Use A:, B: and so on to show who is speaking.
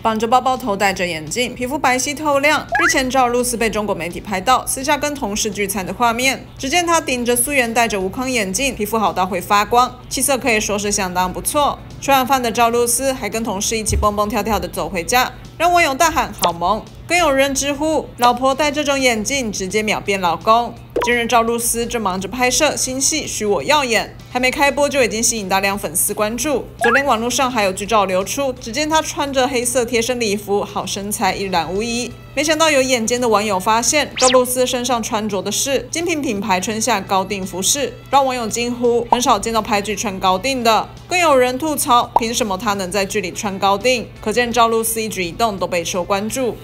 A: 绑着包包头，戴着眼镜，皮肤白皙透亮。日前，赵露思被中国媒体拍到私下跟同事聚餐的画面。只见她顶着素颜，戴着无框眼镜，皮肤好到会发光，气色可以说是相当不错。吃完饭的赵露思还跟同事一起蹦蹦跳跳的走回家，让网友大喊好萌。更有人直呼老婆戴这种眼镜，直接秒变老公。今日赵露思正忙着拍摄新戏《许我耀眼》，还没开播就已经吸引大量粉丝关注。昨天网络上还有剧照流出，只见她穿着黑色贴身礼服，好身材一览无遗。没想到有眼尖的网友发现，赵露思身上穿着的是精品品牌春夏高定服饰，让网友惊呼：很少见到拍剧穿高定的。更有人吐槽，凭什么她能在剧里穿高定？可见赵露思一举一动都备受关注。